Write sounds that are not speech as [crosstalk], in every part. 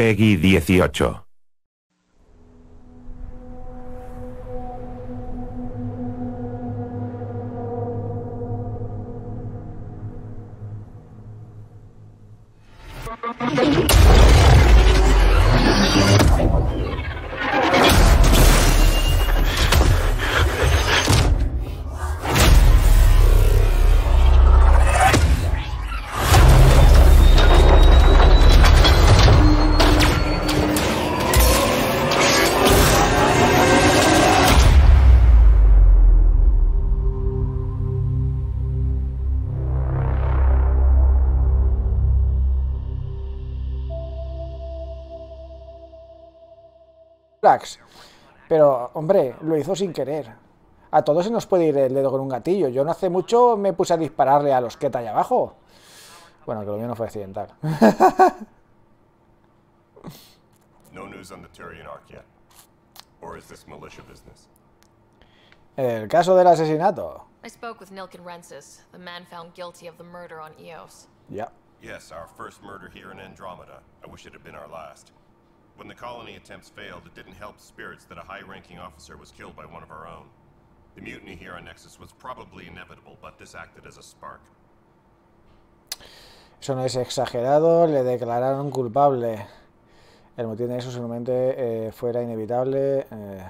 Peggy 18. Hombre, lo hizo sin querer. A todos se nos puede ir el dedo con un gatillo. Yo no hace mucho me puse a dispararle a los que allá abajo. Bueno, que lo mío no fue accidental. [laughs] no news on the Turian Ark yet. Or is this militia business? El caso del asesinato. I spoke with Nilken Rensis, the man found guilty of the murder on Eos. Yeah. Yes, our first murder here in Andromeda. I wish it had been our last. When the colony attempts failed, it didn't help spirits that a high-ranking officer was killed by one of our own. The mutiny here on Nexus was probably inevitable, but this acted as a spark. Eso no es exagerado, le declararon culpable. El motivo de eso seguramente eh, fuera inevitable, eh,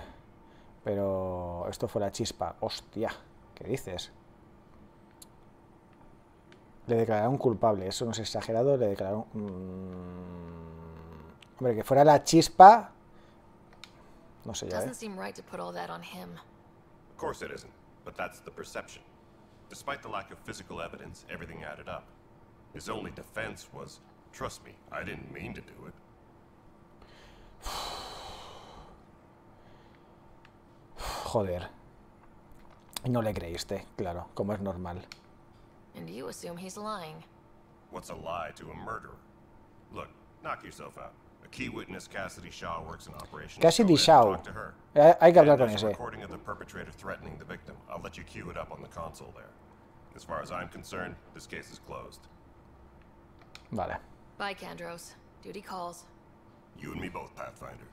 pero esto fue la chispa. Hostia, ¿qué dices? Le declararon culpable, eso no es exagerado, le declararon... Mmm, Hombre, que fuera la chispa. No sé ya. ¿eh? Seem right to put all that on him. Of course it isn't, but that's the perception. Despite the lack of physical evidence, everything added up. His only defense was, trust me, I didn't mean to do it. [sighs] Joder. No le creíste, claro, como es normal. And you assume he's lying. What's a lie to a murderer? Look, knock yourself out. Key witness Cassidy Shaw works in operations. Cassidy Shaw. Hay que hablar con ese. recording of the perpetrator threatening the victim. I'll let you cue it up on the console there. As far as I'm concerned, this case is closed. Vale. Bye, Candros. Duty calls. You and me both, Pathfinder.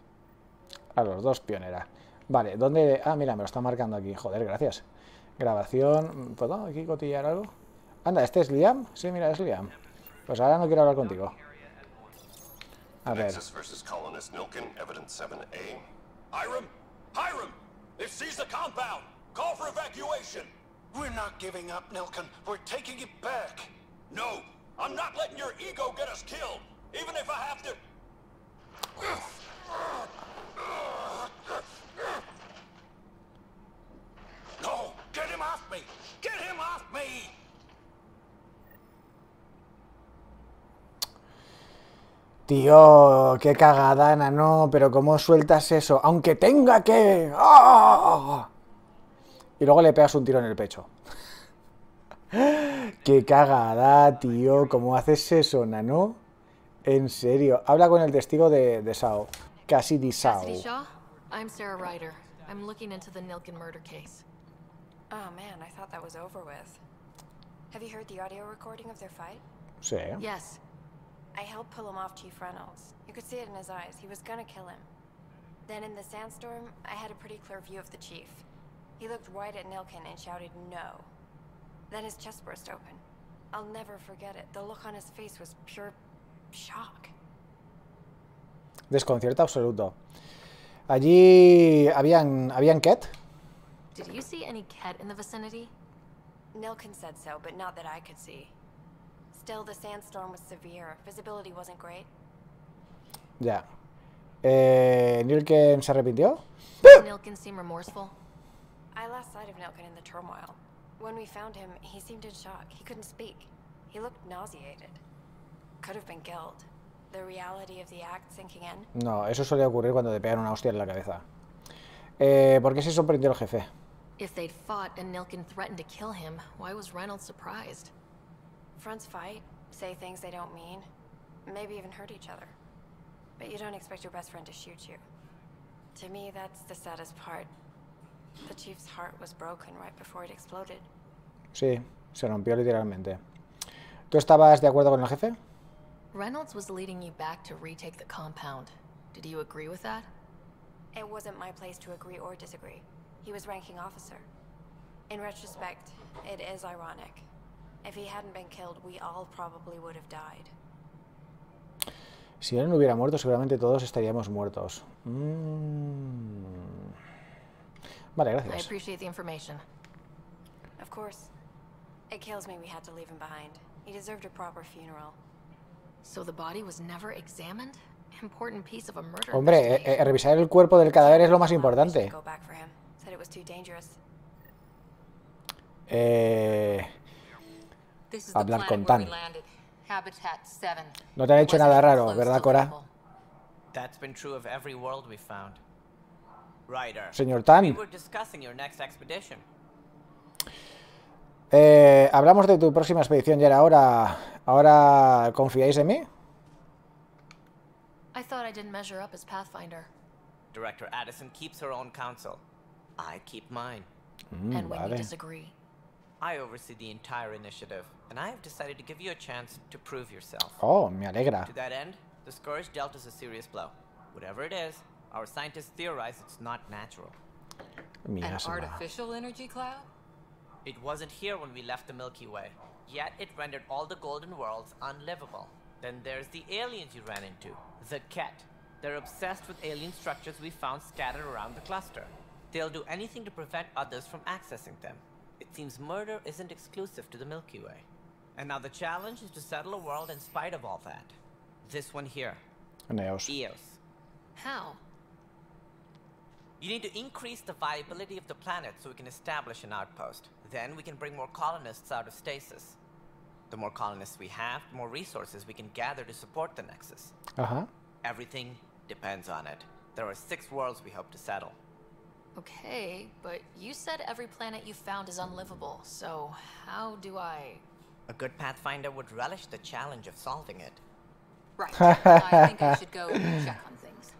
A los dos, pionera. Vale, ¿dónde...? Ah, mira, me lo está marcando aquí. Joder, gracias. Grabación... ¿Puedo aquí cotillar algo? Anda, ¿este es Liam? Sí, mira, es Liam. Pues ahora no quiero hablar contigo. A ver. Nexus versus colonist Nilken, evidence 7A. Hiram! Hiram! They've seized the compound! Call for evacuation! We're not giving up, Nilken. We're taking it back. No! I'm not letting your ego get us killed! Even if I have to... Tío, qué cagada, no, pero ¿cómo sueltas eso? Aunque tenga que... ¡Ah! Y luego le pegas un tiro en el pecho. [laughs] qué cagada, tío. ¿Cómo haces eso, Nano? En serio. Habla con el testigo de, de Sao. Cassidy Sao. Cassidy Shaw? I'm Sarah Ryder. I'm looking into the Nilken murder case. Oh man, I thought that was over with. Have you heard the audio recording of their fight? Sí. Yes. I helped pull him off Chief Reynolds. You could see it in his eyes. He was gonna kill him. Then in the sandstorm, I had a pretty clear view of the Chief. He looked right at Nilkin and shouted no. Then his chest burst open. I'll never forget it. The look on his face was pure shock. Desconcierto absoluto. Allí habían habían Ket. Did you see any Ket in the vicinity? Nilkin said so, but not that I could see. Still, the sandstorm was severe. Visibility wasn't great. Ya. Eh, ¿Nilken se arrepintió? Nilken seemed remorseful. I lost sight of Nilken in the turmoil. When we found him, he seemed in shock. He couldn't speak. He looked nauseated. Could have been guilt. The reality of the act sinking in. No, eso suele ocurrir cuando te pegan una hostia en la cabeza. Eh, ¿Por qué se sorprendió el jefe? If they'd fought and Nilken threatened to kill him, why was Reynolds surprised? Fronts fight, say things they don't mean, maybe even hurt each other. But you don't expect your best friend to shoot you. To me, that's the saddest part. The chief's heart was broken right before it exploded. Sí, se rompió literalmente. ¿Tú estabas de acuerdo con el jefe? Reynolds was leading you back to retake the compound. Did you agree with that? It wasn't my place to agree or disagree. He was ranking officer. In retrospect, it is ironic. If he hadn't been killed, we all probably would have died. Si él no hubiera muerto, seguramente todos estaríamos muertos. Mm. Vale, I appreciate the information. Of course. It kills me we had to leave him behind. He deserved a proper funeral. So the body was never examined? Important piece of a murder Hombre, eh, investigation. eh, revisar el cuerpo del cadáver es lo más importante. to Go back for him. Said it was too dangerous. Eh, This is the Hablar con we Tan. landed. Habitat 7. no te han hecho nada raro, ¿verdad, Cora? livable. That's been true of every world we found. Ryder. Señor We Tan, eh, hablamos de tu próxima expedición y ahora, ahora confiáis en mí. I thought I didn't measure up as Pathfinder. Director Addison keeps her own counsel. I keep mine. Mm, and when vale. you disagree. I oversee the entire initiative, and I have decided to give you a chance to prove yourself. Oh, me alegra. To that end, the Scourge dealt us a serious blow. Whatever it is, our scientists theorize it's not natural. Mira, An se artificial energy cloud? It wasn't here when we left the Milky Way, yet it rendered all the golden worlds unlivable. Then there's the aliens you ran into, the Ket. They're obsessed with alien structures we found scattered around the cluster. They'll do anything to prevent others from accessing them. It seems murder isn't exclusive to the Milky Way. And now the challenge is to settle a world in spite of all that. This one here, Neos. Eos. How? You need to increase the viability of the planet so we can establish an outpost. Then we can bring more colonists out of stasis. The more colonists we have, the more resources we can gather to support the Nexus. Ajá. Everything depends on it. There are six worlds we hope to settle. Okay, but you said every planet you found is unlivable, so how do I. A good Pathfinder would relish the challenge of solving it. Right. I think I should go check on things.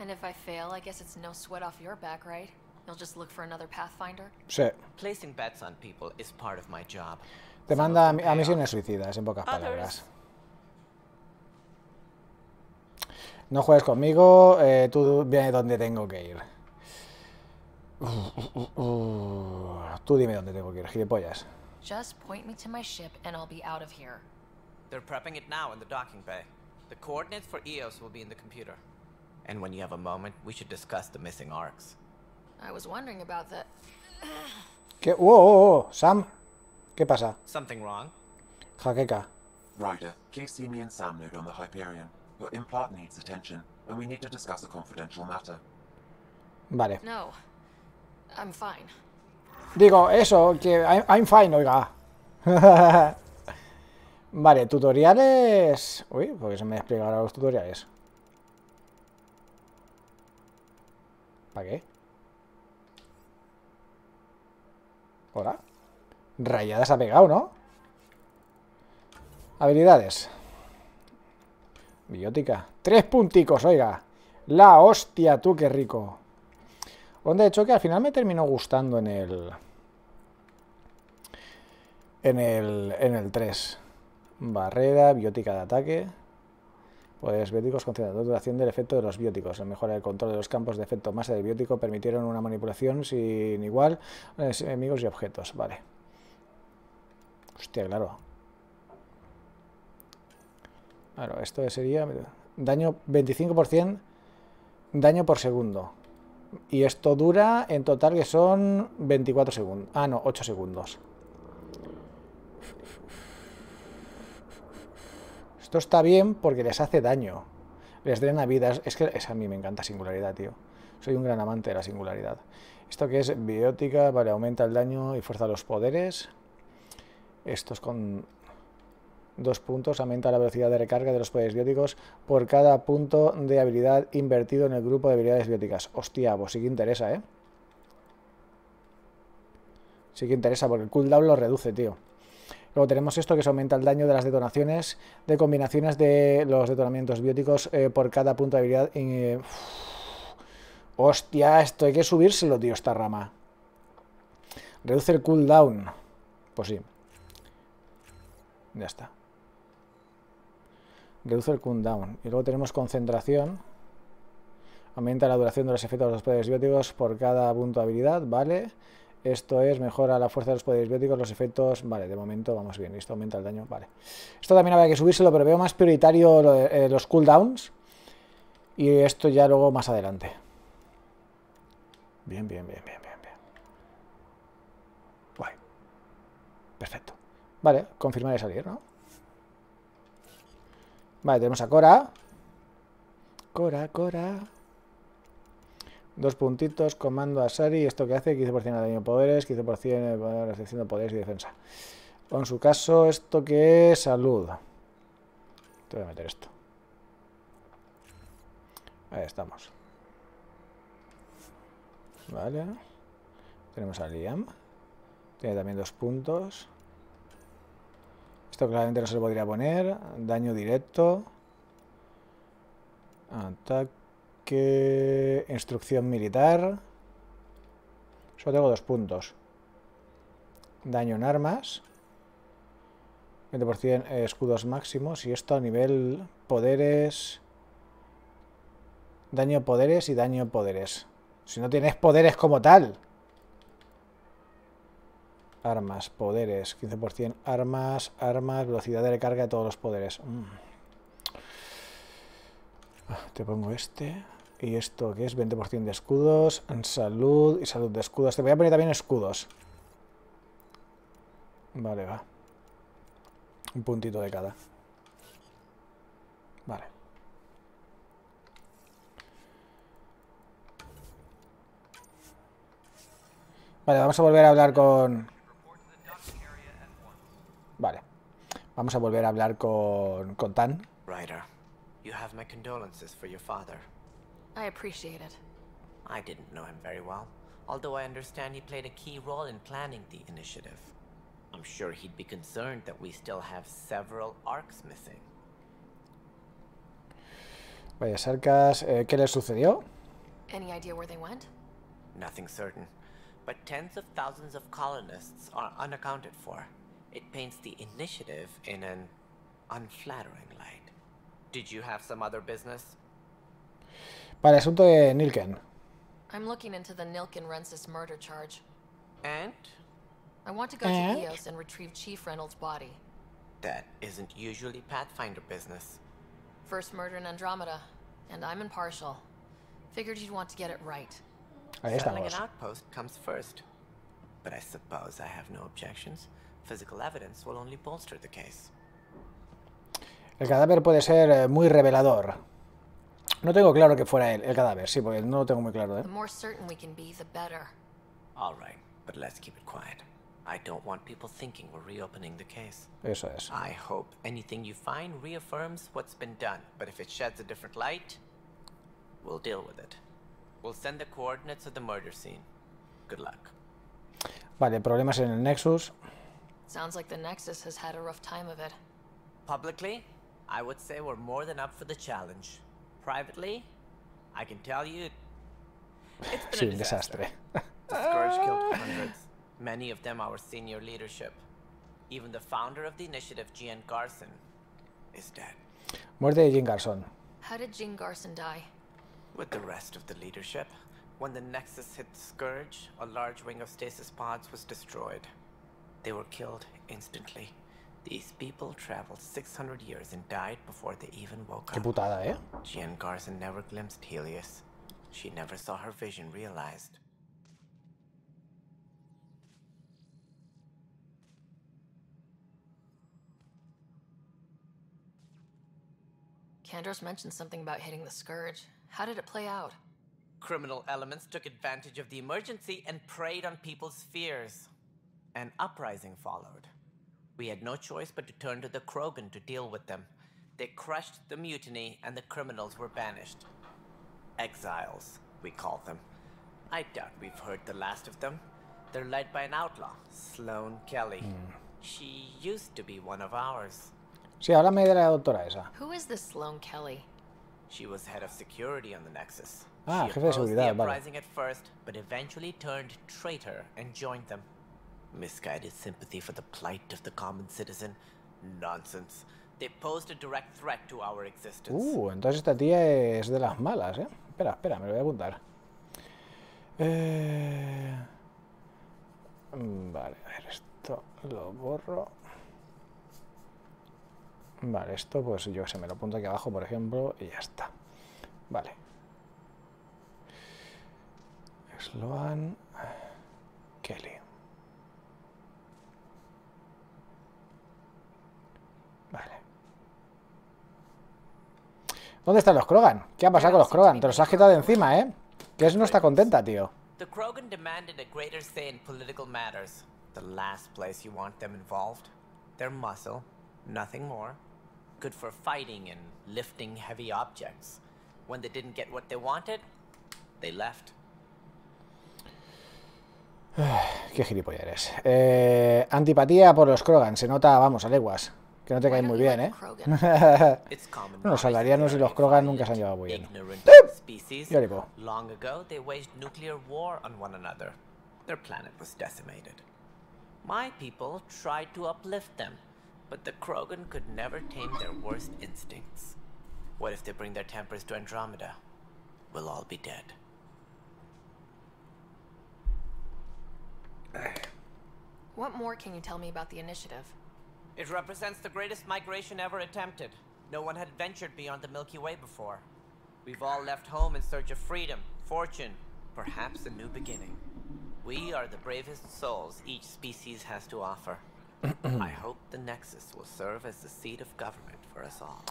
And if I fail, I guess it's no sweat off your back, right? You'll just look for another Pathfinder? Sí. Placing bets on people is part of my job. Te manda a, a misiones suicidas, en pocas Others- palabras. No juegues conmigo, eh, tú viene donde tengo que ir. Uh, uh, uh. Tú dime dónde tengo que ir, gilipollas. Just point me to my ship and I'll be out of here. They're prepping it now in the docking bay. The coordinates for Eos will be in the computer. And when you have a moment, we should discuss the missing arcs. I was wondering about that. ¿Qué? ¡Oh, oh, oh! Sam, ¿qué pasa? Something wrong? Jaqueca. Ryder, see me and Sam node on the Hyperion. Your implant needs attention, and we need to discuss a confidential matter. Vale. No. I'm fine. Digo, eso, que I'm, I'm fine, oiga. [laughs] vale, tutoriales... Uy, porque se me despliegan ahora los tutoriales. ¿Para qué? Hola. Rayadas ha pegado, ¿no? Habilidades. Biótica. Tres punticos, oiga. La hostia, tú, qué rico. Onda de choque al final me terminó gustando en el... En el, en el 3. Barrera, biótica de ataque. Pues bióticos concentrador duración del efecto de los bióticos. La mejora del control de los campos de efecto masa del biótico permitieron una manipulación sin igual eh, enemigos y objetos. Vale. Hostia, claro. Claro, esto sería daño 25% daño por segundo. Y esto dura en total que son 24 segundos. Ah, no, 8 segundos. Esto está bien porque les hace daño. Les drena vida. Es que es, a mí me encanta singularidad, tío. Soy un gran amante de la singularidad. Esto que es biótica, vale, aumenta el daño y fuerza los poderes. Esto es con dos puntos, aumenta la velocidad de recarga de los poderes bióticos por cada punto de habilidad invertido en el grupo de habilidades bióticas. Hostia, pues sí que interesa, ¿eh? Sí que interesa porque el cooldown lo reduce, tío. Luego tenemos esto que se aumenta el daño de las detonaciones de combinaciones de los detonamientos bióticos eh, por cada punto de habilidad. Eh. Hostia, esto hay que subírselo, tío, esta rama. Reduce el cooldown. Pues sí. Ya está. Reduce el cooldown. Y luego tenemos concentración. Aumenta la duración de los efectos de los poderes bióticos por cada punto de habilidad, ¿vale? Esto es, mejora la fuerza de los poderes bióticos, los efectos... Vale, de momento vamos bien. Esto aumenta el daño, vale. Esto también habría que subírselo, pero veo más prioritario eh, los cooldowns. Y esto ya luego más adelante. Bien, bien, bien, bien, bien, bien. Guay. Perfecto. Vale, confirmar y salir, ¿no? Vale, tenemos a Cora. Cora, Cora. Dos puntitos, comando a Sari. ¿Esto que hace? 15% de daño de poderes, 15% de restricción de poderes y defensa. O en su caso, ¿esto que es? Salud. Te voy a meter esto. Ahí estamos. Vale. Tenemos a Liam. Tiene también dos puntos. Esto claramente no se lo podría poner. Daño directo. Ataque. Instrucción militar. Solo tengo dos puntos. Daño en armas. 20% escudos máximos. Y esto a nivel poderes. Daño poderes y daño poderes. Si no tienes poderes como tal. Armas, poderes, 15% armas, armas, velocidad de recarga de todos los poderes. Mm. Ah, Te pongo este. Y esto que es 20% de escudos, en salud y salud de escudos. Te voy a poner también escudos. Vale, va. Un puntito de cada. Vale. Vale, vamos a volver a hablar con... Vale. Vamos a volver a hablar con, con Tan. Ryder, you have my condolences for your father. I appreciate it. I didn't know him very well, although I understand he played a key role in planning the initiative. I'm sure he'd be concerned that we still have several arcs missing. Vaya, Sarkas, eh, ¿qué le sucedió? Any idea where they went? Nothing certain, but tens of thousands of colonists are unaccounted for. It paints the initiative in an unflattering light. Did you have some other business? Vale, asunto de Nilken. I'm looking into the Nilken Rensis murder charge. And I want to go And? to Eos and retrieve Chief Reynolds' body. that isn't usually Pathfinder business. First murder in Andromeda, and I'm impartial. Figured you'd want to get it right. Ahí Selling estamos. an outpost comes first. But I suppose I have no objections. Physical evidence will only bolster the case. El cadáver puede ser eh, muy revelador. No tengo claro que fuera él, el cadáver, sí, porque no lo tengo muy claro, ¿eh? The more certain we can be, the better. All right, but let's keep it quiet. I don't want people thinking we're reopening the case. Eso es. I hope anything you find reaffirms what's been done, but if it sheds a different light, we'll deal with it. We'll send the coordinates of the murder scene. Good luck. Vale, problemas en el Nexus. Sounds like the Nexus has had a rough time of it. Publicly, I would say we're more than up for the challenge. Privately, I can tell you it- it's been a un disaster. The Scourge killed hundreds, many of them our senior leadership. Even the founder of the initiative, Gian Garson, is dead. Muerte de Jim Garson. How did Jean Garson die? With the rest of the leadership, when the Nexus hit the Scourge, a large wing of stasis pods was destroyed. They were killed instantly. These people traveled 600 years and died before they even woke Qué up. putada, ¿eh? Jen Garson never glimpsed Helios. She never saw her vision realized. Kandros mentioned something about hitting the Scourge. How did it play out? Criminal elements took advantage of the emergency and preyed on people's fears. An uprising followed. We had no choice but to turn to the Krogan to deal with them. They crushed the mutiny and the criminals were banished. Exiles, we call them. I doubt we've heard the last of them. They're led by an outlaw, Sloane Kelly. She used to be one of ours. Sí, háblame de la doctora esa. Who is this Sloane Kelly? She was head of security on the Nexus. Ah, she jefe de opposed seguridad, the vale. uprising at first, but eventually turned traitor and joined them. Misguided sympathy for the plight of the common citizen? Nonsense. They posed a direct threat to our existence. Uh, entonces esta tía es de las malas, ¿eh? Espera, espera, me lo voy a apuntar. Eh, mm, Vale, a ver, esto lo borro. Vale, esto pues yo que me lo apunto aquí abajo, por ejemplo, y ya está. Vale. Sloan Kelly. Vale. ¿Dónde están los Krogan? ¿Qué ha pasado con los Krogan? Te los has quitado de encima, ¿eh? Que es no está contenta, tío. The Krogan demanded a greater say in political matters. The last place you want them involved. Their muscle, nothing more. Good for fighting and lifting heavy objects. When they didn't get what they wanted, they left. [sighs] Qué gilipollas eres. Eh, antipatía por los Krogan. Se nota, vamos, a leguas. Que no te caen muy bien, ¿eh? [laughs] It's common Bueno, los knowledge that salarianos y they're los a Krogan nunca se han llevado violent, muy bien. ignorant species. Ya digo. Long ago, they waged nuclear war on one another. Their planet was decimated. My people tried to uplift them, but the Krogan could never tame their worst instincts. What if they bring their tempers to Andromeda? We'll all be dead. What more can you tell me about the initiative? It represents the greatest migration ever attempted. No one had ventured beyond the Milky Way before. We've all left home in search of freedom, fortune, perhaps a new beginning. We are the bravest souls each species has to offer. [clears throat] I hope the Nexus will serve as the seat of government for us all.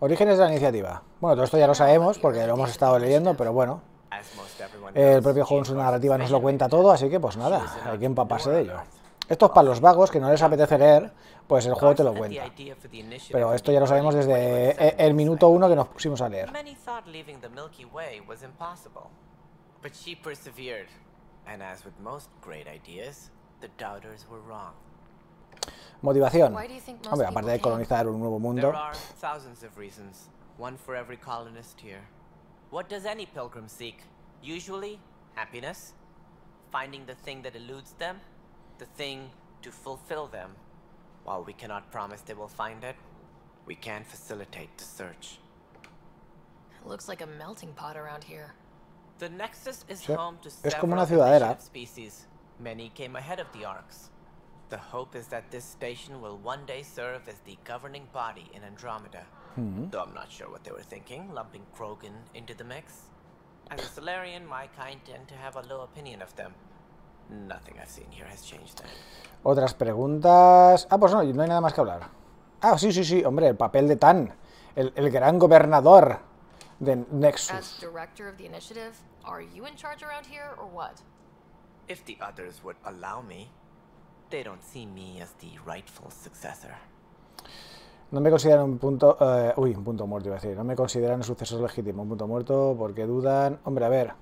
Orígenes de la iniciativa. Bueno, todo esto ya lo sabemos porque lo hemos estado leyendo, pero bueno. As most everyone El propio juego en su narrativa nos lo cuenta todo, así que pues nada, hay que empaparse de ello. Esto es para los vagos que no les apetece leer, pues el juego te lo cuenta. Pero esto ya lo sabemos desde 21st el minuto uno que nos pusimos a leer. Many thought leaving the Milky Way was impossible. But she persevered. And as with most great ideas, the doubters were wrong. Motivación. Hombre, aparte de colonizar un nuevo mundo, There are thousands of reasons, one for every colonist here. What does any pilgrim seek? Usually, happiness, finding the thing that eludes them, the thing to fulfill them. While we cannot promise they will find it, we can facilitate the search. It looks like a melting pot around here. The Nexus is Sí, home to es como una several ciudadela. species. Many came ahead of the Arks. The hope is that this station will one day serve as the governing body in Andromeda. hmm Though I'm not sure what they were thinking, lumping Krogan into the mix. As a Solarian, my kind tend to have a low opinion of them. Otras preguntas... Ah, pues no, no hay nada más que hablar. Ah, sí, sí, sí, hombre, el papel de Tan, el, el gran gobernador de As Nexus. director of the initiative, are you in charge around here or what? If the others would allow me, they don't see me as the rightful successor. No me consideran un punto... eh, uy, un punto muerto iba a decir. No me consideran un sucesor legítimo. Un punto muerto porque dudan... Hombre, a ver.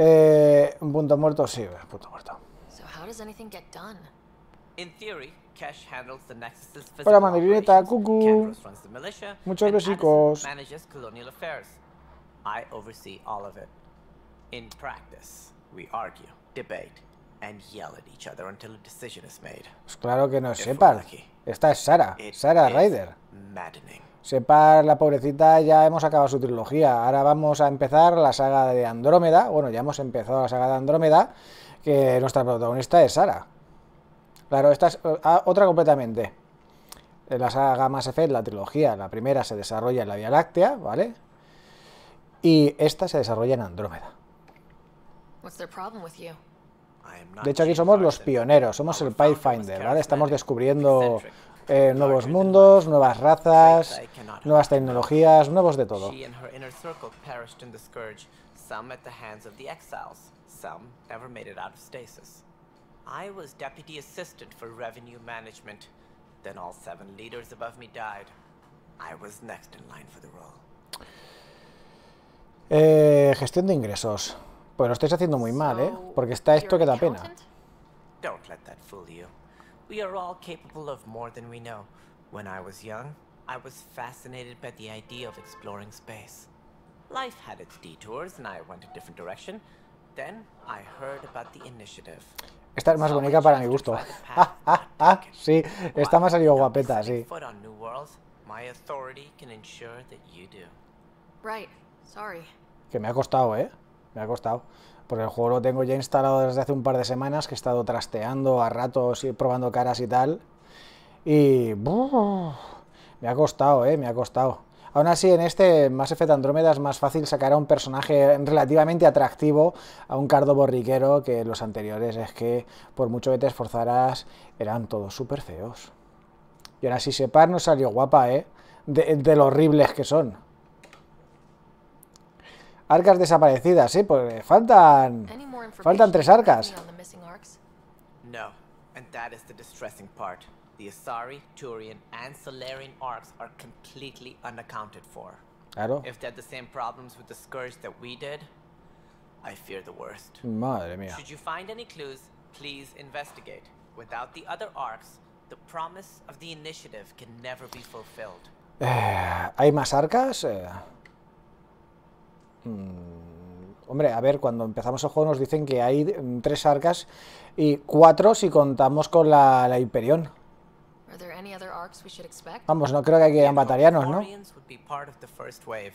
Eh, un punto muerto, sí, un punto muerto. So how does anything get done? In theory, Kesh handles the Nexus's Hola, operations, cucú. Muchos besicos. manages colonial affairs. I oversee all of it. In practice, we argue, debate, and yell at each other until a decision is made. Pues claro que no es lucky. Esta es Sara. Sara Ryder. Maddening. Separ, la pobrecita, ya hemos acabado su trilogía. Ahora vamos a empezar la saga de Andrómeda. Bueno, ya hemos empezado la saga de Andrómeda, que nuestra protagonista es Sara. Claro, esta es ah, otra completamente. En la saga Mass Effect, la trilogía, la primera se desarrolla en la Vía Láctea, ¿vale? Y esta se desarrolla en Andrómeda. De hecho, aquí somos los pioneros, somos el Pathfinder, ¿vale? Estamos descubriendo eh, nuevos mundos, nuevas razas, nuevas tecnologías, nuevos de todo. She and her inner circle perished in the scourge, some at the hands of the exiles, some never made it out of stasis. I was deputy assistant for revenue management. Then all seven leaders above me died. I was next in line for the role. Eh, gestión de ingresos. Pues lo estáis haciendo muy mal, ¿eh? Porque está esto que da pena. accountant? Don't let that fool you. We are all capable of more than we know. When I was young, I was fascinated by the idea of exploring space. Life had its detours, and I went a different direction. Then I heard about the initiative. Esta es más bonita para mi gusto. Ah, ah, ah, sí, esta me ha salido guapeta, sí. Foot on New Worlds, my authority can ensure that you do. Right. Sorry. Que me ha costado, ¿eh? Me ha costado. Porque el juego lo tengo ya instalado desde hace un par de semanas, que he estado trasteando a ratos y probando caras y tal. Y... ¡buh! me ha costado, ¿eh? Me ha costado. Aún así, en este Mass Effect Andrómeda es más fácil sacar a un personaje relativamente atractivo, a un cardo borriquero, que los anteriores es que, por mucho que te esforzaras, eran todos súper feos. Y ahora sí, Separ no salió guapa, ¿eh? De, de lo horribles que son. Arcas desaparecidas, sí, pues faltan... Any more information Faltan tres arcas. No, and that is the distressing part. The Asari, Turian, and Solarian arcs are completely unaccounted for. Claro. If they had the same problems with the Scourge that we did, I fear the worst. Madre mía. Should you find any clues, please investigate. Without the other arcs, the promise of the initiative can never be fulfilled. Eh, ¿Hay más arcas? Eh, hombre, a ver, cuando empezamos el juego nos dicen que hay mm, tres arcas y cuatro si contamos con la, la Hyperion. Vamos, no creo que hayan batarianos, ¿no? Quarians would be part of the first wave,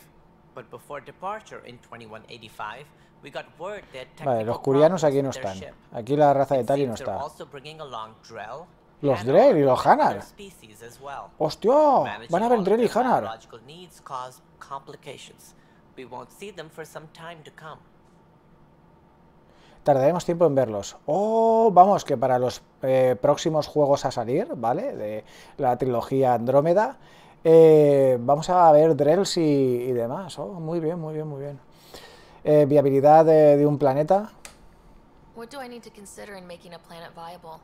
but before departure in 2185, we got word that Vale, los curianos aquí no están. Aquí la raza de Tali no está. Los Drell y los Hanar. ¡Hostia! Van a ver Drell y Hanar. We won't see them for some time to come. Tardaremos tiempo en verlos. Oh, vamos, que para los eh, próximos juegos a salir, ¿vale? De la trilogía Andrómeda, eh, vamos a ver Drells y, y demás. Oh, muy bien, muy bien, muy bien. Eh, viabilidad de, de un planeta. What do I need to consider in making a planet viable?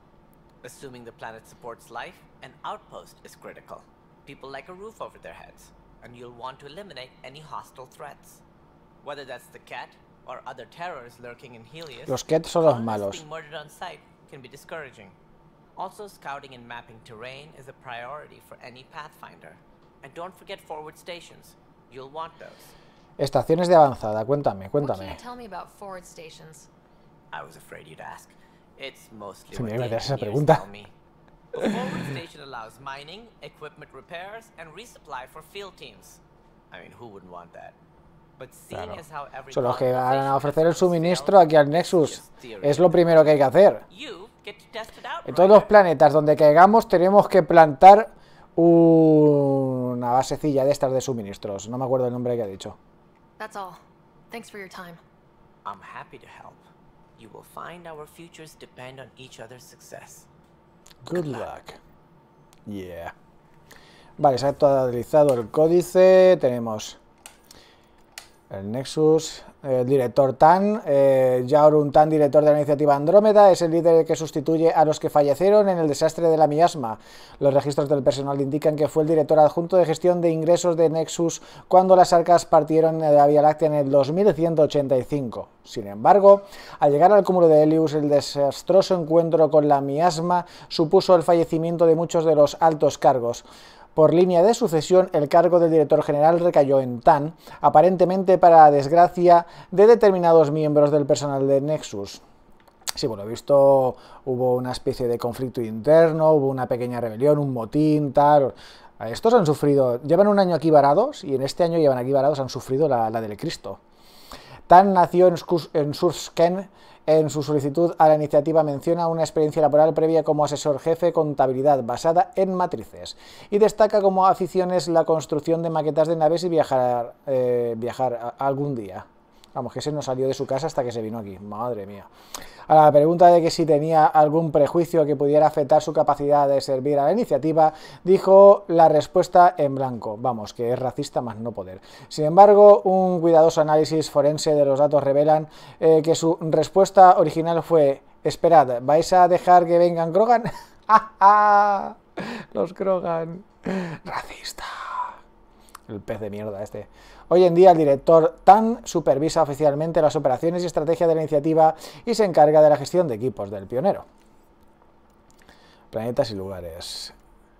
Assuming the planet supports life, an outpost is critical. People like a roof over their heads, and you'll want to eliminate any hostile threats. Whether that's the cat or other terrors lurking in Helios, Los Ket son los colonists malos. being murdered on sight can be discouraging. Also, scouting and mapping terrain is a priority for any Pathfinder. And don't forget forward stations. You'll want those. Estaciones de avanzada, cuéntame, cuéntame. What can cuéntame. you tell me about forward stations? I was afraid you'd ask. It's mostly Se me what iba a the hacer esa engineers pregunta. tell me. A forward station allows mining, equipment repairs, and resupply for field teams. I mean, who wouldn't want that? But seeing Claro. as how every Son los que van a ofrecer el suministro aquí al Nexus. Es lo primero que hay que hacer. En todos los planetas donde caigamos tenemos que plantar una basecilla de estas de suministros. No me acuerdo el nombre que ha dicho. That's all. Thanks for your time. I'm happy to help. You will find our futures depend on each other's success. Good luck. Yeah. Vale, se ha actualizado el códice. Tenemos el Nexus, el director Tan, eh, Tan, director de la iniciativa Andrómeda, es el líder que sustituye a los que fallecieron en el desastre de la miasma. Los registros del personal indican que fue el director adjunto de gestión de ingresos de Nexus cuando las arcas partieron de la Vía Láctea en el 2185. Sin embargo, al llegar al cúmulo de Helios, el desastroso encuentro con la miasma supuso el fallecimiento de muchos de los altos cargos. Por línea de sucesión, el cargo del director general recayó en Tan, aparentemente para desgracia de determinados miembros del personal de Nexus. Sí, bueno, he visto, hubo una especie de conflicto interno, hubo una pequeña rebelión, un motín, tal. Estos han sufrido, llevan un año aquí varados y en este año llevan aquí varados, han sufrido la, la del Cristo. Tan nació en, en. En su solicitud a la iniciativa menciona una experiencia laboral previa como asesor jefe contabilidad basada en matrices y destaca como aficiones la construcción de maquetas de naves y viajar, eh, viajar algún día. Vamos, que ese no salió de su casa hasta que se vino aquí. Madre mía. A la pregunta de que si tenía algún prejuicio que pudiera afectar su capacidad de servir a la iniciativa, dijo la respuesta en blanco. Vamos, que es racista más no poder. Sin embargo, un cuidadoso análisis forense de los datos revelan eh, que su respuesta original fue: Esperad, ¿vais a dejar que vengan Krogan? [laughs] Los Krogan. Racista. El pez de mierda este. Hoy en día el director TAN supervisa oficialmente las operaciones y estrategia de la iniciativa y se encarga de la gestión de equipos del pionero. Planetas y lugares.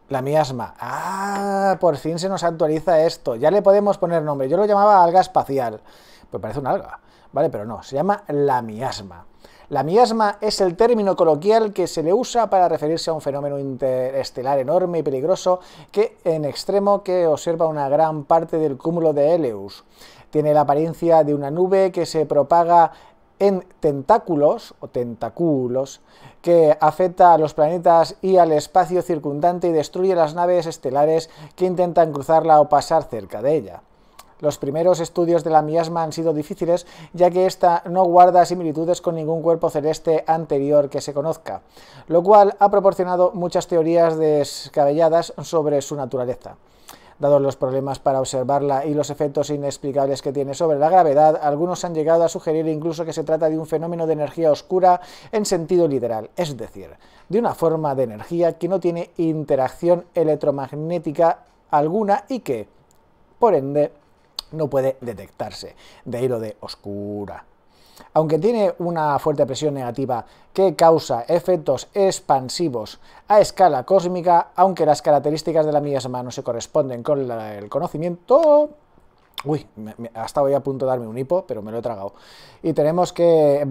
La miasma. Ah, por fin se nos actualiza esto. Ya le podemos poner nombre. Yo lo llamaba alga espacial. Pues parece una alga. ¿Vale? Pero no, se llama la miasma. La miasma es el término coloquial que se le usa para referirse a un fenómeno interestelar enorme y peligroso que en extremo que observa una gran parte del cúmulo de Helios. Tiene la apariencia de una nube que se propaga en tentáculos o tentáculos que afecta a los planetas y al espacio circundante y destruye las naves estelares que intentan cruzarla o pasar cerca de ella. Los primeros estudios de la miasma han sido difíciles, ya que ésta no guarda similitudes con ningún cuerpo celeste anterior que se conozca, lo cual ha proporcionado muchas teorías descabelladas sobre su naturaleza. Dados los problemas para observarla y los efectos inexplicables que tiene sobre la gravedad, algunos han llegado a sugerir incluso que se trata de un fenómeno de energía oscura en sentido literal, es decir, de una forma de energía que no tiene interacción electromagnética alguna y que, por ende, no puede detectarse, de ahí lo de oscura. Aunque tiene una fuerte presión negativa que causa efectos expansivos a escala cósmica, aunque las características de la miasma no se corresponden con el conocimiento... Uy, me, me- hasta voy a punto de darme un hipo, pero me lo he tragado. Y tenemos que...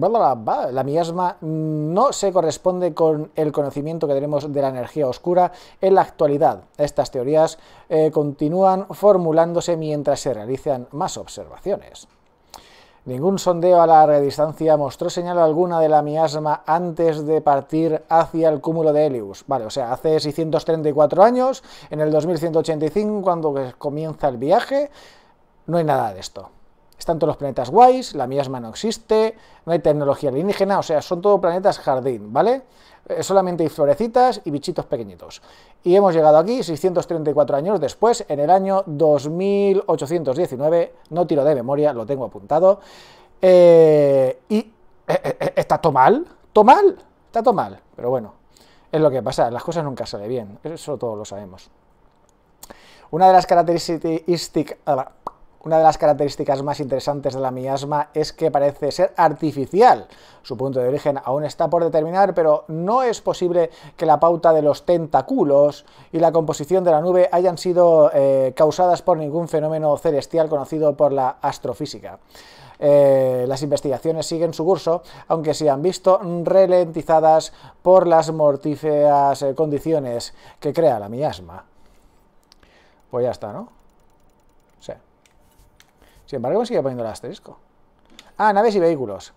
La miasma no se corresponde con el conocimiento que tenemos de la energía oscura en la actualidad. Estas teorías eh, continúan formulándose mientras se realizan más observaciones. Ningún sondeo a larga distancia mostró señal alguna de la miasma antes de partir hacia el cúmulo de Helios. Vale, o sea, hace 634 años, en el 2185, cuando comienza el viaje, no hay nada de esto. Están todos los planetas guays, la miasma no existe, no hay tecnología alienígena, o sea, son todos planetas jardín, ¿vale? Eh, solamente hay florecitas y bichitos pequeñitos. Y hemos llegado aquí 634 años después, en el año 2819, no tiro de memoria, lo tengo apuntado, eh, y eh, está todo mal, todo mal, está todo mal, pero bueno, es lo que pasa, las cosas nunca salen bien, eso todos lo sabemos. Una de las características una de las características más interesantes de la miasma es que parece ser artificial. Su punto de origen aún está por determinar, pero no es posible que la pauta de los tentáculos y la composición de la nube hayan sido eh, causadas por ningún fenómeno celestial conocido por la astrofísica. Eh, las investigaciones siguen su curso, aunque se han visto ralentizadas por las mortíferas eh, condiciones que crea la miasma. Pues ya está, ¿no? Sin embargo, me sigue poniendo el asterisco. Ah, naves y vehículos.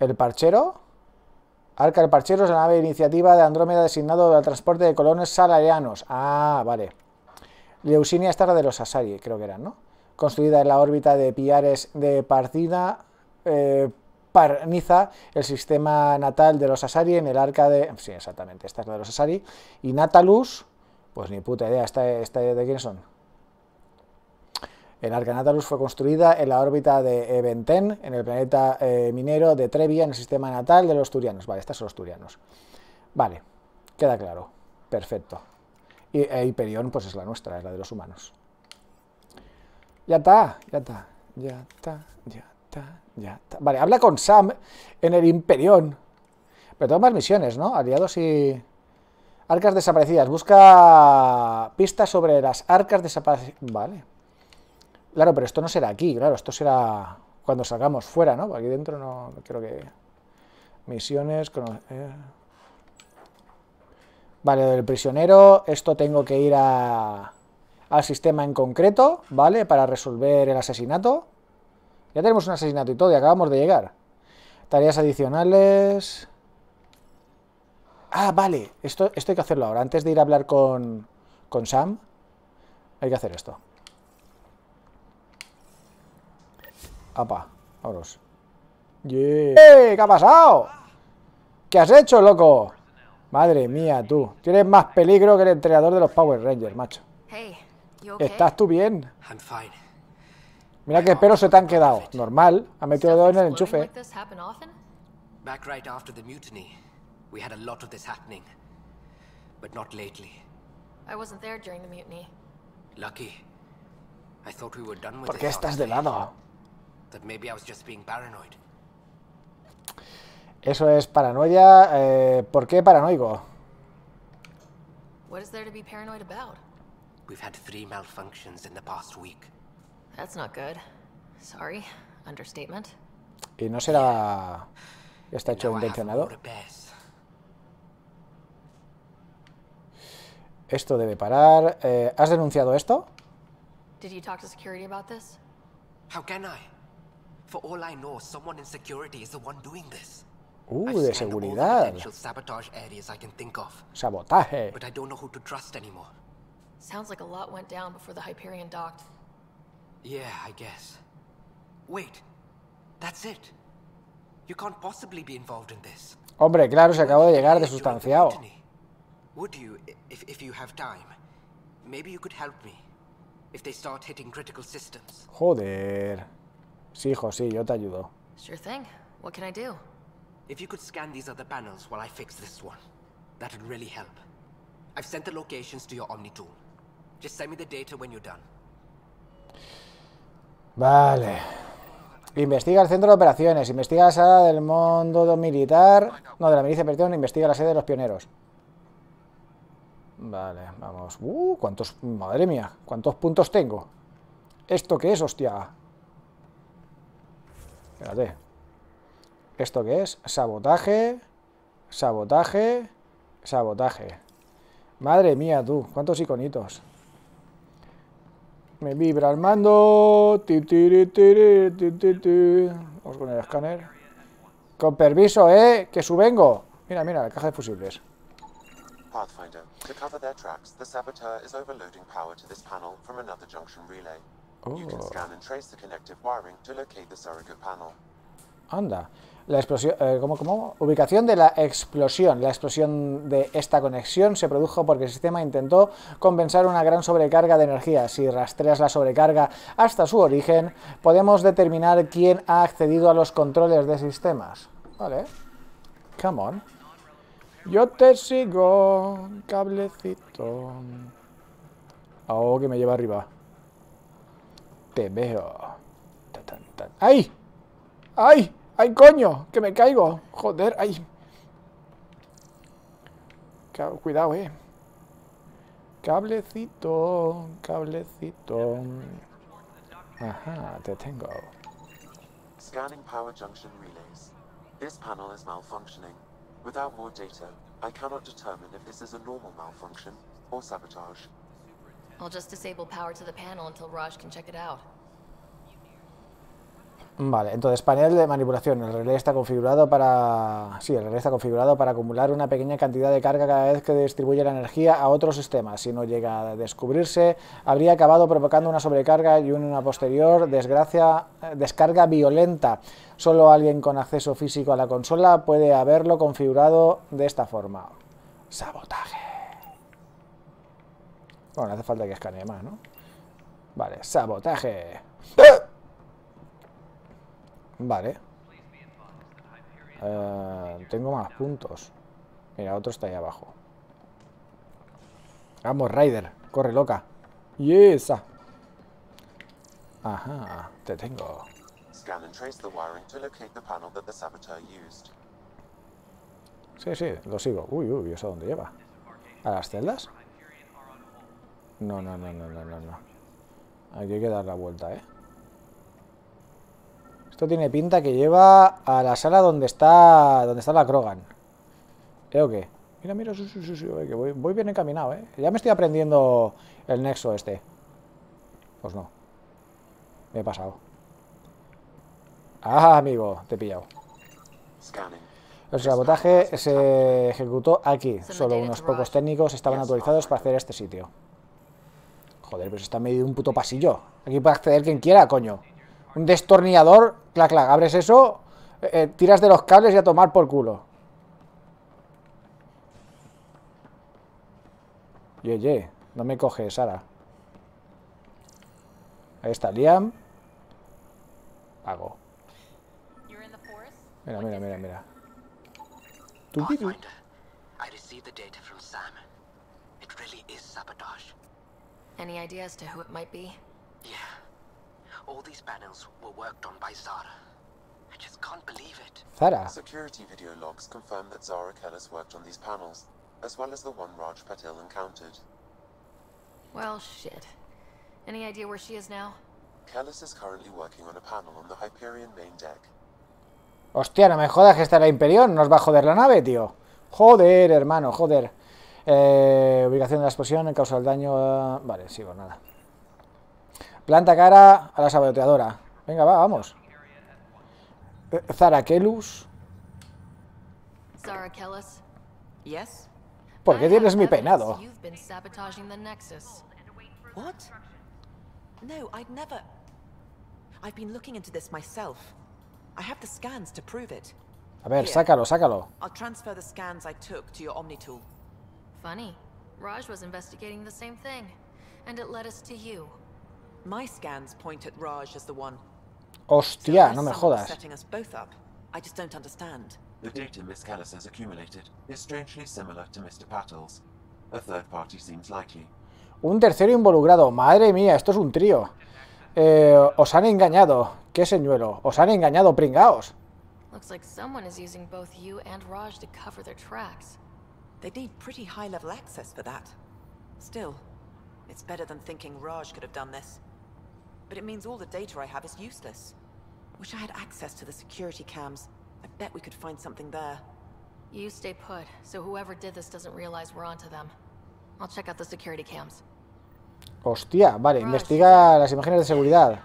El parchero. Arca del Parchero es la nave iniciativa de Andrómeda designado al transporte de colonos salarianos. Ah, vale. Leusinia esta era de los Asari, creo que eran, ¿no? Construida en la órbita de Piares de Partida, eh, Parniza, el sistema natal de los Asari en el arca de... Sí, exactamente, esta es la de los Asari. Y Natalus, pues ni puta idea, ¿esta, de quiénes son? El Arca Natalus fue construida en la órbita de Eventen, en el planeta eh, minero de Trevia, en el sistema natal de los Turianos. Vale, estas son los Turianos. Vale, queda claro. Perfecto. Y e Hyperion, pues es la nuestra, es la de los humanos. Ya está, ya está, ya está, ya está, ya está. Vale, habla con Sam en el Imperión. Pero tengo más misiones, ¿no? Aliados y... Arcas desaparecidas. Busca pistas sobre las arcas desaparecidas. Vale. Claro, pero esto no será aquí, claro, esto será cuando salgamos fuera, ¿no? Aquí dentro no, quiero que... Misiones... conocer- Vale, del prisionero, esto tengo que ir a, al sistema en concreto, ¿vale? Para resolver el asesinato. Ya tenemos un asesinato y todo, y acabamos de llegar. Tareas adicionales... Ah, vale, esto, esto hay que hacerlo ahora. Antes de ir a hablar con, con Sam, hay que hacer esto. Apa, vámonos. Yeah. ¡Eh! ¿Qué ha pasado? ¿Qué has hecho, loco? Madre mía, tú. Tienes más peligro que el entrenador de los Power Rangers, macho. ¿Estás tú bien? Mira qué pelos se te han quedado. Normal. Ha metido el dedo en el enchufe. like this happen often? Back right after the mutiny, we had a lot of this happening. But not lately. I wasn't there during the mutiny. Lucky. I thought we were done with ¿Por qué estás de lado? Eso es paranoia. eh, ¿Por qué paranoico? What is there to be paranoid about? We've had three malfunctions in the past week. That's not good. Sorry. Understatement. Y no será... Está hecho intencionado. Esto debe parar. Eh, ¿Has denunciado esto? Did you talk to security about this? How can I? For all I know, someone in security is the one doing this. Uh, I've de scanned all the seguridad. sabotage areas I can think of, Sabotaje. but I don't know who to trust anymore. Sounds like a lot went down before the Hyperion docked. Yeah, I guess. Wait, that's it. You can't possibly be involved in this. Hombre, claro, se acabó de llegar de sustanciado. Would you, if, if you have time? Maybe you could help me. If they start hitting critical systems. Joder. Sí, hijo, sí, yo te ayudo. Sure thing. What can I do? If you could scan these other panels while I fix this one, that'd really help. I've sent the locations to your Omni tool. Just send me the data when you're done. Vale. Investiga el centro de operaciones, investiga la sala del mundo militar, no, de la milicia, perdón, investiga la sede de los pioneros. Vale, vamos. Uh, cuántos, madre mía, cuántos puntos tengo. ¿Esto qué es, hostia? Espérate. ¿Esto qué es? Sabotaje, sabotaje, sabotaje. Madre mía, tú, cuántos iconitos. Me vibra el mando. Vamos con el escáner. Con permiso, ¿eh? Que subengo. Mira, mira, la caja de fusibles. Pathfinder, to cover their tracks, the saboteur is overloading power to this panel from another junction relay. You can Oh. scan and trace the connective wiring to locate the surrogate panel. Anda. La explosión, eh, ¿cómo, cómo? Ubicación de la explosión. La explosión de esta conexión se produjo porque el sistema intentó compensar una gran sobrecarga de energía. Si rastreas la sobrecarga hasta su origen, podemos determinar quién ha accedido a los controles de sistemas. Vale. Come on. Yo te sigo, cablecito. Oh, que me lleva arriba. Te veo. ¡Ay! ¡Ay! ¡Ay, coño! ¡Que me caigo! Joder, ¡ay! Cuidado, eh. Cablecito, cablecito. Ajá, te tengo. Scanning power junction relays. This panel is malfunctioning. Without more data, I cannot determine if this is a normal malfunction or sabotage. I'll just disable power to the panel until Raj can check it out. Vale, entonces panel de manipulación. El relé está configurado para. Sí, el relé está configurado para acumular una pequeña cantidad de carga cada vez que distribuye la energía a otros sistemas. Si no llega a descubrirse, habría acabado provocando una sobrecarga y una posterior desgracia, descarga violenta. Solo alguien con acceso físico a la consola puede haberlo configurado de esta forma. Sabotaje. Bueno, no hace falta que escanee más, ¿no? Vale, sabotaje. Vale. Eh, tengo más puntos. Mira, otro está ahí abajo. Vamos, Ryder. Corre, loca. Yes. Ajá, te tengo. Sí, sí, lo sigo. Uy, uy, ¿eso dónde lleva? ¿A las celdas? No, no, no, no, no, no, no. Aquí hay que dar la vuelta, ¿eh? Esto tiene pinta que lleva a la sala donde está donde está la Krogan. ¿Eh o qué? Mira, mira, sí, sí, sí, sí, oye, que voy, voy bien encaminado, ¿eh? Ya me estoy aprendiendo el nexo este. Pues no. Me he pasado. Ah, amigo, te he pillado. Scanning. El sabotaje se ejecutó aquí. Solo unos pocos técnicos estaban autorizados para a este sitio. Joder, pero está medio de un puto pasillo. Aquí puede acceder quien quiera, coño. Un destornillador, clac, clac. Abres eso, eh, eh, tiras de los cables y a tomar por culo. Ye, ye, no me coge, Sara. Ahí está Liam. Pago. Mira, mira, mira, mira. Tupiru. Pathfinder, I Any idea as to who it might be? Yeah. All these panels were worked on by Zara. I just can't believe it. Zara. Security video logs confirm that Zara Kellis worked on these panels, as well as the one Raj Patil encountered. Well, shit. Any idea where she is now? Kellis is currently working on a panel on the Hyperion main deck. Hostia, no me jodas que está la Imperión. Nos va a joder la nave, tío. Joder, hermano, joder. Eh, ubicación de la explosión causa el daño. a- Vale, sigo, nada. Planta cara a la saboteadora. Venga, va, vamos. Eh, Zarakelus. Zara. Yes? ¿Por qué tienes mi peinado? What? No, I'd never. I've been looking into this myself. I have the scans to prove it. A ver, sácalo, sácalo. I'll transfer the scans I took to your Omni tool. Funny. Raj was investigating the same thing, and it led us to you. My scans point at Raj as the one. Hostia, unless no me someone was jodas. setting us both up. I just don't understand. The data Miss Callis has accumulated is strangely similar to Mr. Pattle's. A third party seems likely. Un tercero involucrado. Madre mía, esto es un trío. Eh, os han engañado. ¿Qué señuelo? Os han engañado, pringaos. Looks like someone is using both you and Raj to cover their tracks. They need pretty high level access for that. Still, it's better than thinking Raj could have done this. But it means all the data I have is useless. Wish I had access to the security cams. I bet we could find something there. You stay put, so whoever did this doesn't realize we're onto them. I'll check out the security cams. Hostia, vale, investiga las imágenes de seguridad.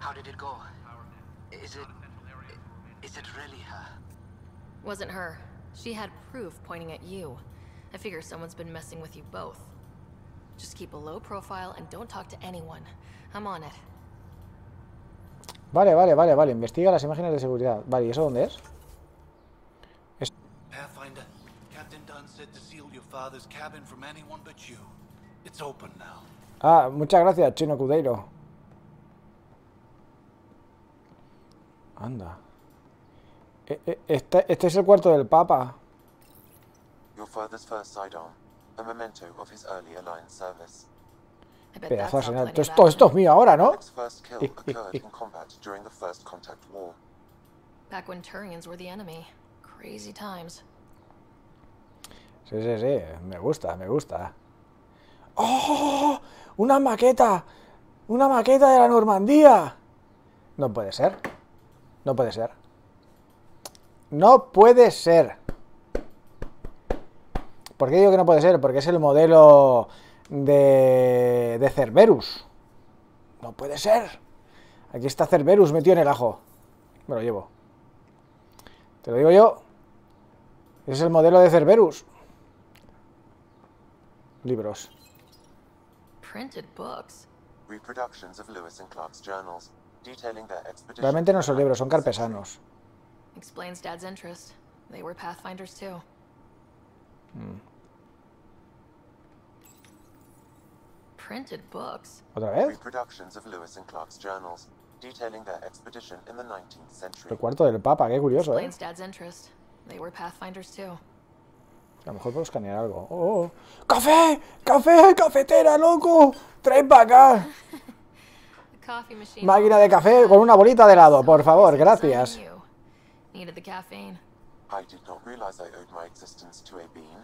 How did it go? Is it. Is it really her? Wasn't her. She had proof pointing at you. I figure someone's been messing with you both. Just keep a low profile and don't talk to anyone. I'm on it. Vale, vale, vale, vale. Investiga las imágenes de seguridad. Vale, ¿y eso dónde es? Pathfinder, Captain Dunn said to seal your father's cabin from anyone but you. It's open now. Ah, muchas gracias, Chino Cudeiro. Anda. E- e- Este, este es el cuarto del Papa. Your father's first sidearm, a memento of his early Alliance service. Pedazo de Esto, esto es mío ahora, ¿no? Alex' first kill occurred in combat during the First Contact War. Back when Turians were the enemy. Crazy times. Sí, sí, sí. Me gusta, me gusta. ¡Oh! ¡Una maqueta! ¡Una maqueta de la Normandía! No puede ser. No puede ser. No puede ser. ¿Por qué digo que no puede ser? Porque es el modelo de, de Cerberus. No puede ser. Aquí está Cerberus metido en el ajo. Me lo llevo. Te lo digo yo. Es el modelo de Cerberus. Libros. Printed books. Reproductions of Lewis and Clark's journals, detailing their expedition. Realmente no son libros, son carpesanos. Explains Dad's interest. They were Pathfinders too. Printed books. ¿Otra vez? Reproductions of Lewis and Clark's journals, detailing their expedition in the 19th century. El cuarto del Papa, qué curioso, ¿eh? Explains Dad's interest. They were Pathfinders too. A lo mejor puedo escanear algo. ¡Oh! oh. ¡Café! ¡Café! ¡Cafetera, loco! ¡Trae para acá! [laughs] The coffee machine. Máquina de café con una bolita de helado, por favor, gracias. Needed the caffeine. I did not realize I owed my existence to a bean.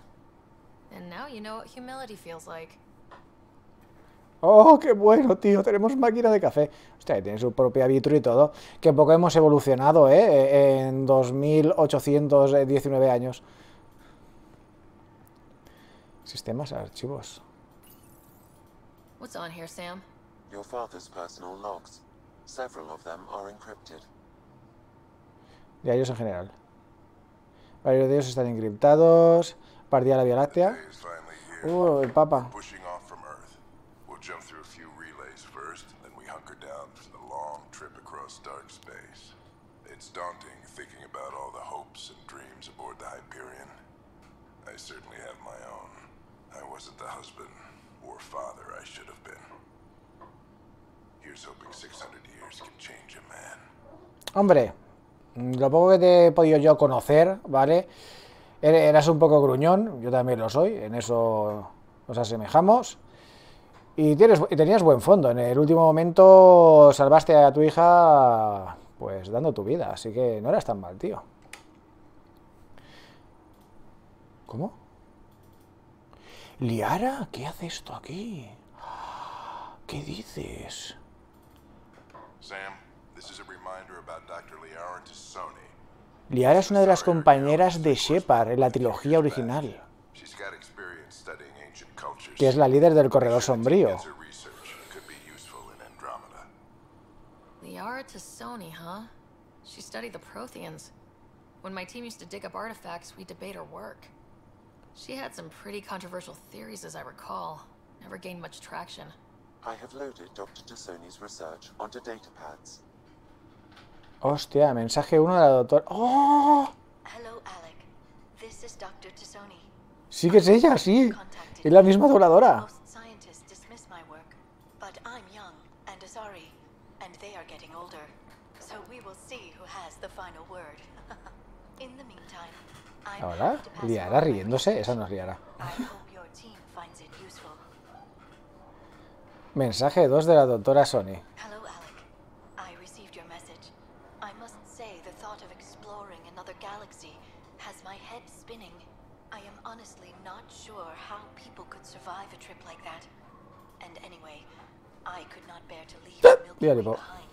And now you know what humility feels like. ¡Oh, qué bueno, tío! Tenemos máquina de café. Hostia, que tiene su propia vitro y todo. Qué poco hemos evolucionado, ¿eh? En 2819 años. Sistemas, archivos. What's on here, Sam? Your father's personal logs. Several of them are encrypted. Diarios en general. Varios de ellos están encriptados. Partida de la Vía Láctea. Uh, el Papa. Pushing off from Earth. We'll jump through a few relays first, then we hunker down for the long trip across dark space. It's daunting thinking about all the hopes and dreams aboard the Hyperion. I certainly have my own. I wasn't the husband or father I should have been. Here's hoping 600 years can change a man. Hombre, lo poco que te he podido yo conocer, ¿vale? Er- Eras un poco gruñón, yo también lo soy, en eso nos asemejamos. Y, tienes, y tenías buen fondo, en el último momento salvaste a tu hija, pues dando tu vida, así que no eras tan mal, tío. ¿Cómo? Liara, ¿qué hace esto aquí? ¿Qué dices? Sam, this is a reminder about Dr. Liaran. Liara es una de las compañeras de Shepard en la trilogía original, She's got experience studying ancient cultures. que es la líder del Corredor Sombrío. Could be useful in Andromeda. Liara Tassoni, huh? She studied the Protheans. When my team used to dig up artifacts, we debate her work. She had some pretty controversial theories, as I recall. Never gained much traction. I have loaded Dr. Tassoni's research onto datapads. Hostia, mensaje 1 de la doctora... ¡Oh! Hello, Alec. This is Dr. Tassoni. Sí que es ella, sí. Es la misma dobladora. [laughs] Ahora, Liara riéndose. Esa no es Liara. Mensaje 2 de la doctora Sony. Leave the Milky Ya Way digo. behind.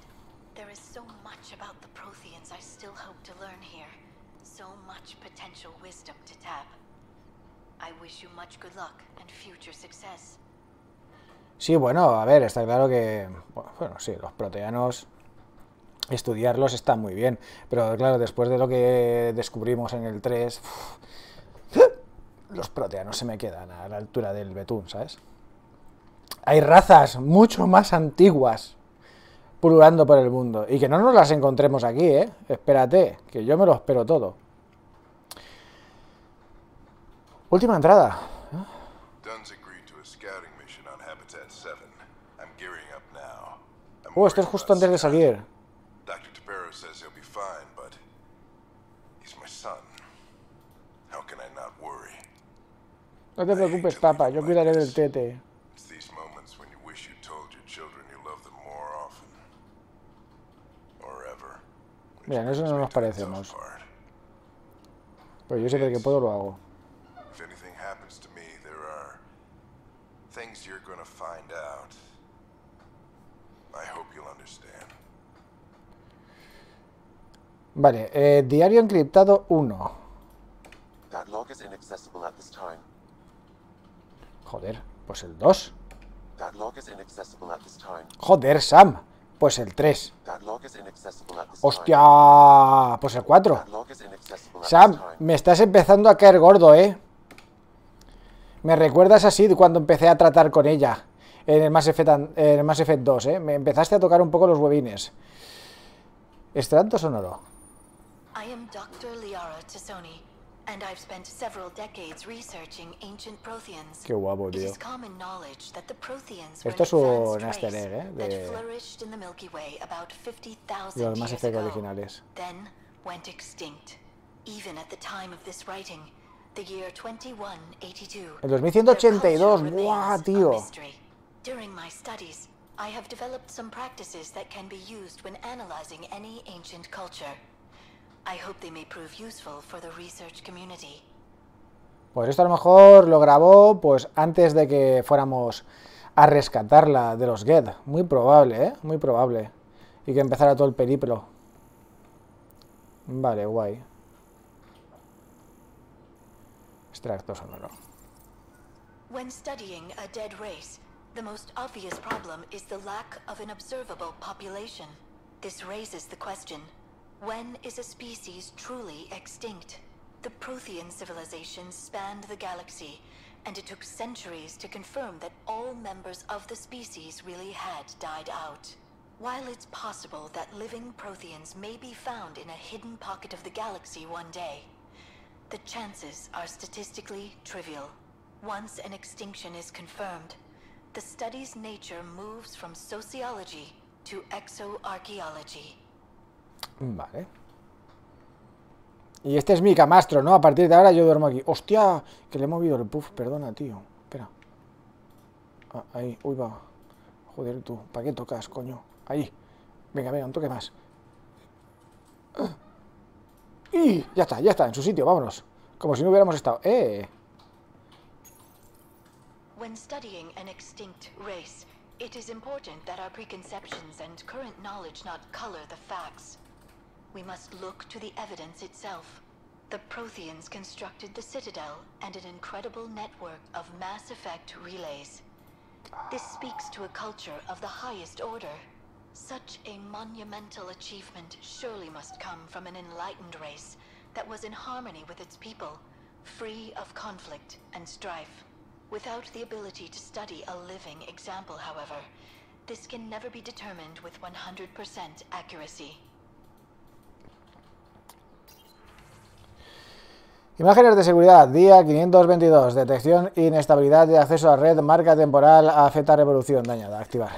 There is so much about the Protheans I still hope to learn here. So much potential wisdom to tap. I wish you much good luck and future success. Sí, bueno, a ver, está claro que, bueno, sí, los proteanos, estudiarlos está muy bien, pero claro, después de lo que descubrimos en el 3, los proteanos se me quedan a la altura del betún, ¿sabes? Hay razas mucho más antiguas pululando por el mundo, y que no nos las encontremos aquí, ¿eh? Espérate, que yo me lo espero todo. Última entrada. Dunn's agreed to a scouting mission on Habitat 7. I'm gearing up now. I'm Oh, esto es justo antes de salir. Dr. Tapero says he'll be fine, but he's my son. How can I not worry? No te preocupes, papá, yo cuidaré del tete. Mira, en eso no nos parecemos. Pero yo siempre que puedo lo hago. If anything happens to me, there are things you're gonna find out. I hope you'll understand. Vale, eh, diario encriptado 1. That log is inaccessible at this time. Joder, pues el 2. That log is inaccessible at this time. Joder, Sam, pues el 3. That log is inaccessible at this time. Hostia, pues el 4. That log is inaccessible at Sam, me estás empezando a caer gordo, ¿eh? Me recuerdas así de cuando empecé a tratar con ella en el Mass Effect, en el Mass Effect 2, ¿eh? Me empezaste a tocar un poco los huevines. ¿Extracto sonoro? I am Dr. Liara Tassoni, and I've spent several decades researching ancient Protheans. Qué guapo, tío. is common knowledge that the Protheans were Esto es an un advanced easter egg, ¿eh? that De flourished in the Milky Way about 50,000 los Mass years Effect originales. Then went extinct. Even at the time of this writing, the year 2182. El 2182, their culture remains a tío! During my studies, I have developed some practices that can be used when analyzing any ancient culture. Pues esto a lo mejor lo grabó pues antes de que fuéramos a rescatarla de los Ged. Muy probable, ¿eh? Muy probable. Y que empezara todo el periplo. Vale, guay. Extracto sonoro. When studying a dead race, the most obvious problem is the lack of an observable population. This raises the question, when is a species truly extinct? The Prothean civilization spanned the galaxy, and it took centuries to confirm that all members of the species really had died out. While it's possible that living Protheans may be found in a hidden pocket of the galaxy one day, the chances are statistically trivial. Once an extinction is confirmed, the study's nature moves from sociology to exoarchaeology. Vale. Y este es mi camastro, ¿no? A partir de ahora yo duermo aquí. ¡Hostia! Que le he movido el puff. Perdona, tío. Espera. Ah, ahí. Uy, va. Joder, tú. ¿Para qué tocas, coño? Ahí. Venga, venga, un toque más. Ah. Y ya está, ya está, en su sitio, vámonos. Como si no hubiéramos estado. ¡Eh! When studying an extinct race, it is important that our preconceptions and current knowledge not color the facts. We must look to the evidence itself. The Protheans constructed the Citadel and an incredible network of Mass Effect relays. This speaks to a culture of the highest order. Such a monumental achievement surely must come from an enlightened race that was in harmony with its people, free of conflict and strife. Without the ability to study a living example, however, this can never be determined with 100% accuracy. Imágenes de seguridad, día 522, detección inestabilidad de acceso a red, marca temporal, afecta revolución, dañada, activar.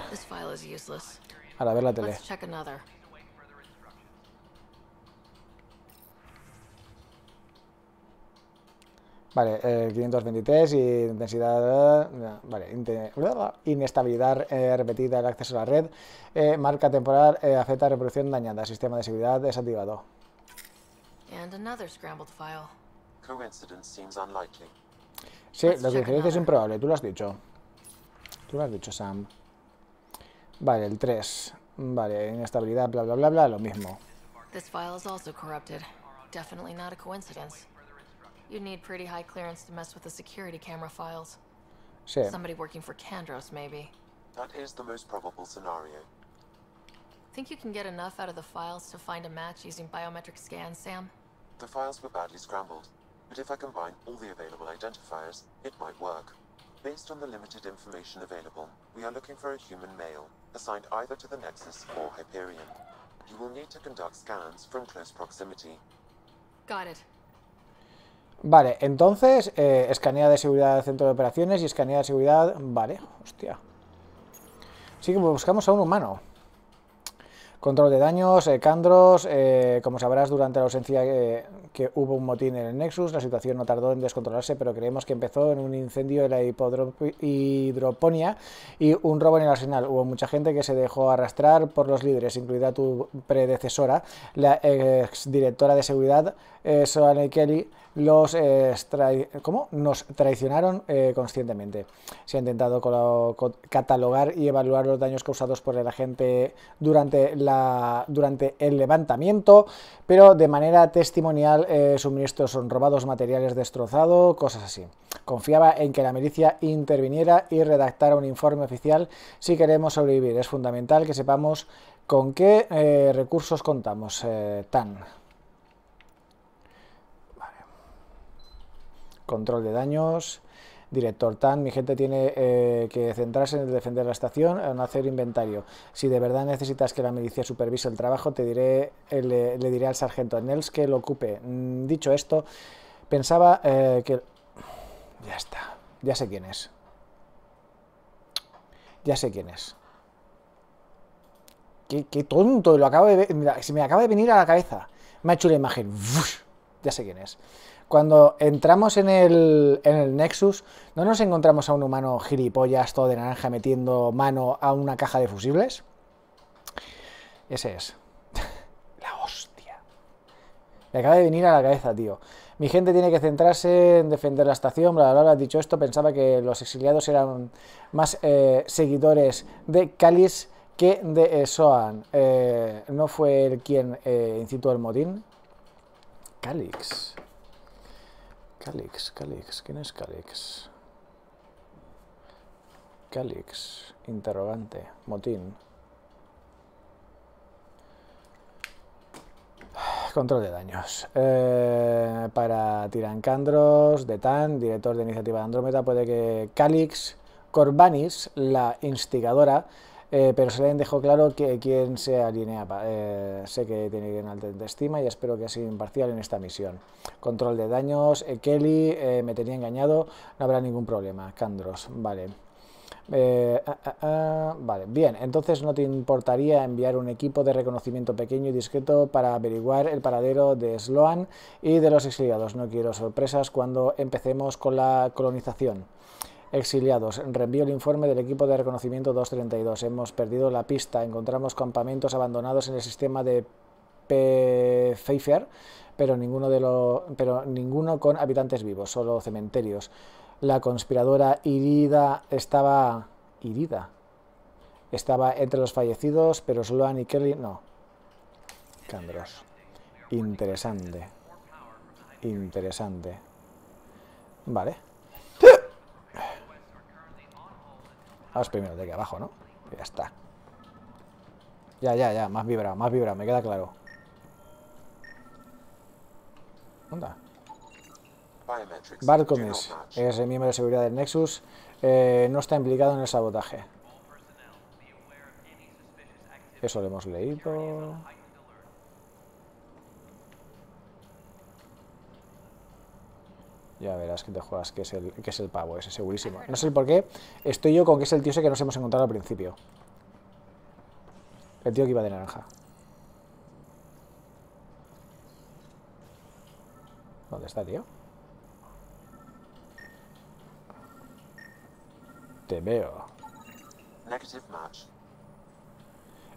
Ahora, ver la tele. Vale, eh, 523 y intensidad, eh, vale, inte- inestabilidad eh, repetida del acceso a la red, eh, marca temporal, eh, afecta reproducción dañada, sistema de seguridad desactivado. And another scrambled file. Coincidence seems unlikely. Sí, Let's lo que check es improbable, tú lo has dicho. Tú lo has dicho, Sam. Vale, el 3. Vale, inestabilidad, bla, bla, bla, bla, lo mismo. This file is also corrupted. Definitely not a coincidence. You need pretty high clearance to mess with the security camera files. Sí. Somebody working for Candros, maybe. That is the most probable scenario. Think you can get enough out of the files to find a match using biometric scans, Sam? The files were badly scrambled, but if I combine all the available identifiers, it might work. Based on the limited information available, we are looking for a human male, assigned either to the Nexus or Hyperion. You will need to conduct scans from close proximity. Got it. Vale, entonces, eh, escanea de seguridad del centro de operaciones y escanea de seguridad... Vale, hostia. Sí que buscamos a un humano. Control de daños, eh, Candros, eh, como sabrás durante la ausencia eh, que hubo un motín en el Nexus, la situación no tardó en descontrolarse, pero creemos que empezó en un incendio en la hidroponía y un robo en el arsenal. Hubo mucha gente que se dejó arrastrar por los líderes, incluida tu predecesora, la exdirectora de seguridad, eh, Soane Kelly, los eh, ¿cómo? nos traicionaron eh, conscientemente. Se ha intentado catalogar y evaluar los daños causados por el agente durante, la, durante el levantamiento, pero de manera testimonial, eh, suministros son robados, materiales destrozados, cosas así. Confiaba en que la milicia interviniera y redactara un informe oficial si queremos sobrevivir. Es fundamental que sepamos con qué recursos contamos. tan. Control de daños, director TAN, mi gente tiene eh, que centrarse en defender la estación, en hacer inventario. Si de verdad necesitas que la milicia supervise el trabajo, te diré, eh, le, diré al sargento Nels que lo ocupe. Mm, dicho esto, pensaba eh, que... Ya está, ya sé quién es. Ya sé quién es. Qué, qué tonto, lo acabo de ver, mira, se me acaba de venir a la cabeza. Me ha hecho la imagen. Ya sé quién es. Cuando entramos en el, en el Nexus, ¿no nos encontramos a un humano gilipollas todo de naranja metiendo mano a una caja de fusibles? Ese es. [laughs] La hostia. Me acaba de venir a la cabeza, tío. Mi gente tiene que centrarse en defender la estación, bla, bla, bla. Dicho esto, pensaba que los exiliados eran más eh, seguidores de Calis que de eh, Soan. Eh, ¿No fue él quien eh, incitó el motín? Calix. Calix, Calix, ¿quién es Calix? Calix, interrogante, motín. [sighs] Control de daños. Eh, para Tirancandros, Detan, director de iniciativa de Andrómeda, puede que Calix Corbanis, la instigadora, eh, pero se le dejó claro que quien se alinea. eh, sé que tiene una alta estima y espero que sea imparcial en esta misión. Control de daños, eh, Kelly, eh, me tenía engañado, no habrá ningún problema. Candros, vale. Ah, ah, ah, vale, bien, entonces no te importaría enviar un equipo de reconocimiento pequeño y discreto para averiguar el paradero de Sloan y de los exiliados. No quiero sorpresas cuando empecemos con la colonización. Exiliados. Reenvío el informe del equipo de reconocimiento 232. Hemos perdido la pista. Encontramos campamentos abandonados en el sistema de. Pfeiffer, pero ninguno, de lo- pero ninguno con habitantes vivos, solo cementerios. La conspiradora Irida estaba... Irida. Estaba entre los fallecidos, pero Sloan y Kelly no. Candros. Interesante. Interesante. Vale. Vamos primero de aquí abajo, ¿no? Ya está. Ya, ya, ya. Más vibra, más vibra. Me queda claro. Onda. Barcones es el miembro de seguridad del Nexus. Eh, no está implicado en el sabotaje. Eso lo hemos leído. Ya verás que te juegas que es el, que es el pavo ese, segurísimo. No sé por qué. Estoy yo con que es el tío ese que nos hemos encontrado al principio. El tío que iba de naranja. ¿Dónde está, tío? Te veo.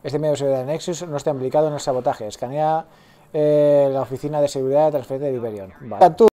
Este medio de seguridad de Nexus no está implicado en el sabotaje. Escanea eh, la oficina de seguridad de transferencia de Iberion. Vale.